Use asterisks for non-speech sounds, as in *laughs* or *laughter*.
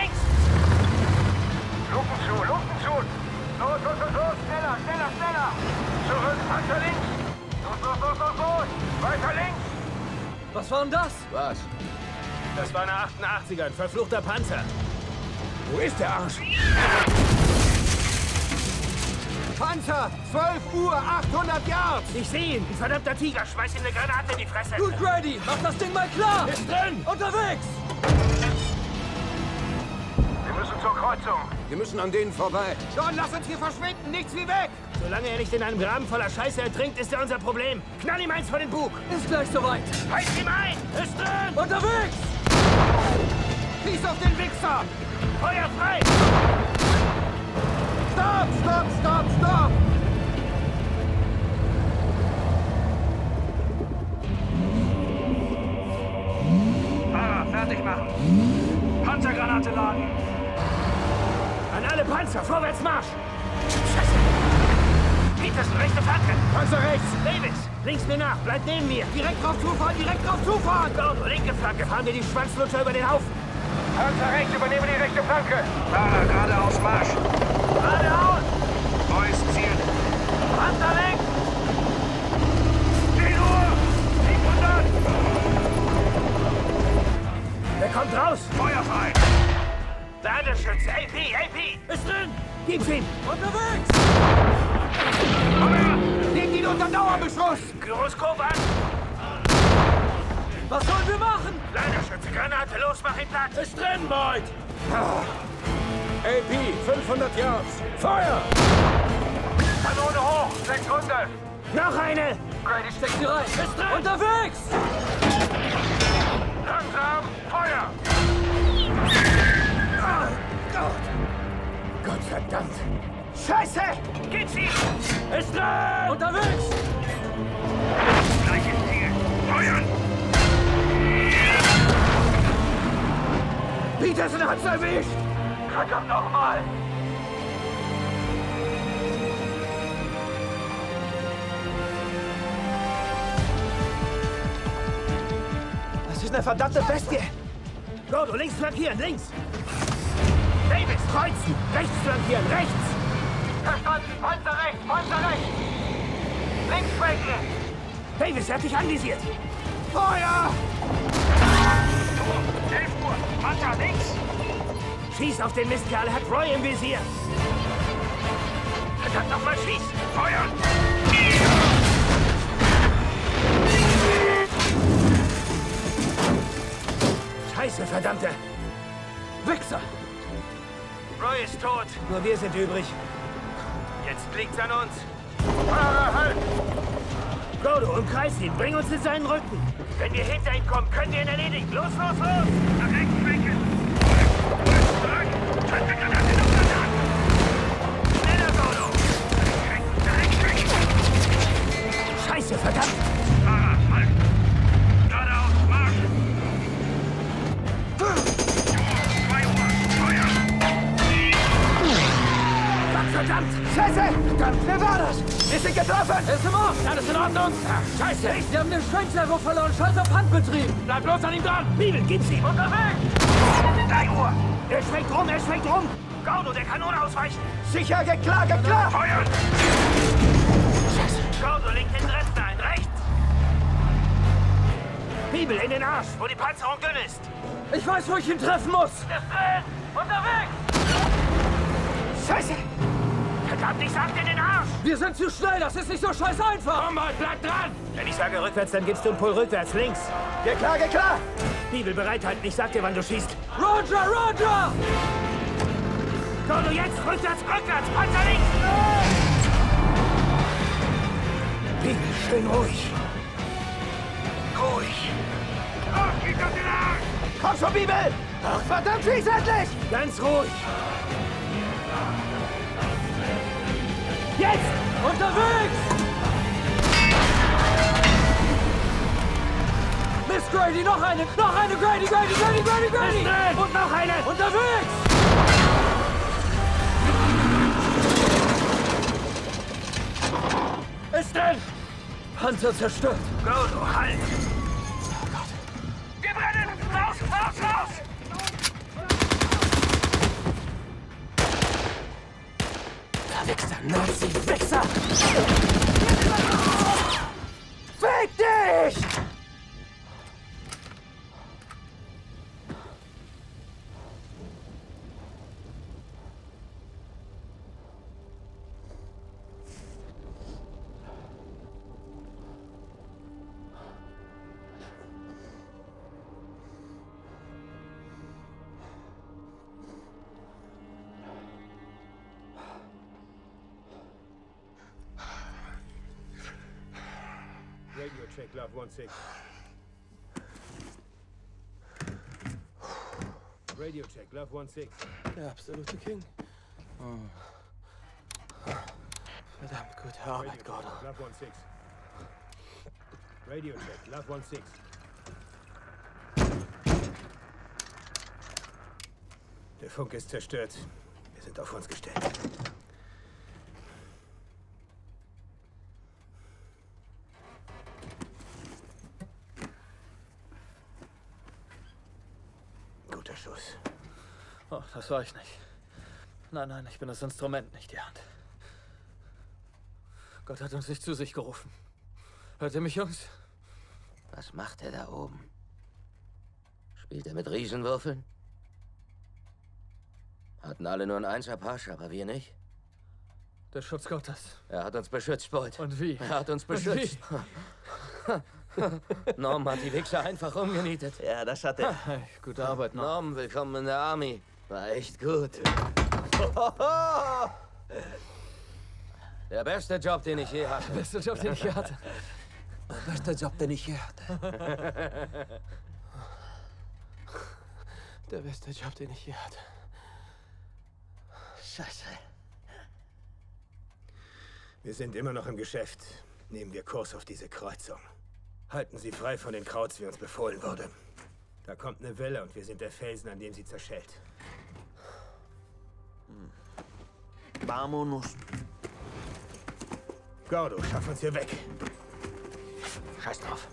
links! Luken zu, Luken zu! Los, los, los, los! Schneller, schneller, schneller! Zurück, Panzer links! Los, los, los, los, los! Weiter links! Was war denn das? Was? Das war eine 88er, ein verfluchter Panzer. Wo ist der Arsch? Panzer! 12 Uhr, 800 Yards! Ich sehe ihn! Ein verdammter Tiger! Schmeiß ihm eine Granate in die Fresse! Gut, Grady! Mach das Ding mal klar! Ist drin! Unterwegs! Kreuzung. Wir müssen an denen vorbei. John, lass uns hier verschwinden! Nichts wie weg! Solange er nicht in einem Graben voller Scheiße ertrinkt, ist er unser Problem. Knall ihm eins vor den Bug. Ist gleich soweit! Reiß ihm ein. Ist drin. Unterwegs! Schieß auf den Wichser! Feuer frei. Stopp, stopp, stopp, stopp! Fahrer, fertig machen. Panzergranate laden. An alle Panzer, vorwärts Marsch. Scheiße. Peterson, rechte Flanke. Panzer rechts! Davis, links mir nach. Bleib neben mir. Direkt drauf zufahren, direkt drauf zufahren! Gordo, linke Flanke. Fahren wir die Schwanzlutscher über den Haufen. Panzer rechts, übernehme die rechte Flanke! Fahrer, geradeaus Marsch. Geradeaus. Neues Ziel. Panzer links. 10 Uhr. 700. Wer kommt raus? Feuer frei. Ladeschütze. AP, AP. Ist drin. Gib's ihm. Unterwegs! Feuer. Nehmt ihn unter Dauerbeschuss! Gyroskop an. Was sollen wir machen? Ladeschütze, Granate. Los, mach ihn platt. Ist drin, Boyd. AP, 500 Yards. Feuer! Kanone hoch. 600. Noch eine. Grady, steck sie rein! Ist drin. Unterwegs! Langsam. Feuer. Verdammt! Scheiße! Gib's ihm. Ist drin. Unterwegs! Gleiches Ziel. Feuern. Peterson hat's erwischt! Verdammt nochmal. Das ist eine verdammte Bestie! Gordo, links flankieren, links. Davis, kreuzen. Rechts flankieren, rechts. Verstanden! Panzer rechts! Panzer rechts! Links schwenken! Davis, er hat dich anvisiert. Feuer! 11 Uhr. Panzer links. Schieß auf den Mistkerl, hat Roy im Visier. Verdammt nochmal, schieß. Feuern. Scheiße, verdammte. Wichser! Roy ist tot. Nur wir sind übrig. Jetzt liegt's an uns. Fahrer, halt! Gordo, umkreis ihn. Bring uns in seinen Rücken. Wenn wir hinter ihm kommen, können wir ihn erledigen. Los, los, los! Nach rechts schwenken. Zurück. Panzergranate noch Scheiße! Verdammt, wer war das? Wir sind getroffen! Ist im Arsch! Alles in Ordnung? Scheiße. Wir haben den Strength-Level verloren! Scheiß auf Handbetrieb! Bleib bloß an ihm dran! Bibel, gib's ihm! Unterwegs! 3 Uhr! Er schwenkt rum, er schwenkt rum! Gordo, der kann ohne ausweichen! Sicher, geht klar, geht klar! Feuern! Scheiße! Gordo legt den Dresdner ein, rechts! Bibel, in den Arsch, wo die Panzerung dünn ist! Ich weiß, wo ich ihn treffen muss! Ist drin! Unterwegs! Scheiße! Verdammt, ich sag dir den Arsch! Wir sind zu schnell! Das ist nicht so scheiß einfach! Komm mal, bleib dran! Wenn ich sage rückwärts, dann gibst du einen Pull rückwärts, links! Geht klar, geht klar! Bibel, bereithalten, ich sag dir, wann du schießt! Roger, Roger! Gordo, jetzt rückwärts, rückwärts, Panzer links! Bibel, schön ruhig. Ruhig! Los, gib uns den Arsch! Komm schon, Bibel! Ach, verdammt, schieß endlich! Ganz ruhig! Jetzt! Unterwegs! Miss Grady, noch eine! Noch eine! Grady, Grady, Grady, Grady, Grady! Und noch eine! Unterwegs! Ist drin! Panzer zerstört! Gordo, halt! Nazi, Wichser! Check, Love 1-6. Radio check, Love 1-6. Der absolute King. Oh. Verdammt gute Arbeit, Radio Gordo. check, Love 1-6. Radio check, Love 1-6. Der Funk ist zerstört. Wir sind auf uns gestellt. Schuss. Oh, das war ich nicht. Nein, nein, ich bin das Instrument, nicht die Hand. Gott hat uns nicht zu sich gerufen. Hört ihr mich, Jungs? Was macht er da oben? Spielt er mit Riesenwürfeln? Hatten alle nur ein Einser-Pasch, aber wir nicht. Der Schutz Gottes. Er hat uns beschützt, Boyd. Und wie? Er hat uns Und beschützt. wie? *laughs* *laughs* Norm hat die Wichser einfach umgenietet. Ja, das hat er. Hey, gute Arbeit noch. Norm, willkommen in der Army. War echt gut. Der beste Job, den ich je hatte. Beste Job, den ich je hatte. Bester Job, den ich je hatte. Der beste Job, den ich je hatte. Scheiße. Wir sind immer noch im Geschäft. Nehmen wir Kurs auf diese Kreuzung. Halten Sie frei von den Krauts, wie uns befohlen wurde. Da kommt eine Welle und wir sind der Felsen, an dem sie zerschellt. Vámonos. Gordo, schaff uns hier weg. Scheiß drauf.